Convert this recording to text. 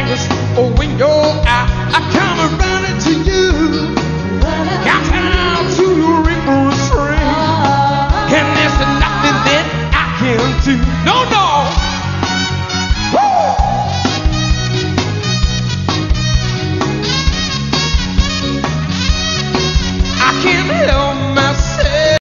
Fingers or when you're out, I come running to you. Got down to the river spring. And there's nothing that I can do. No, no.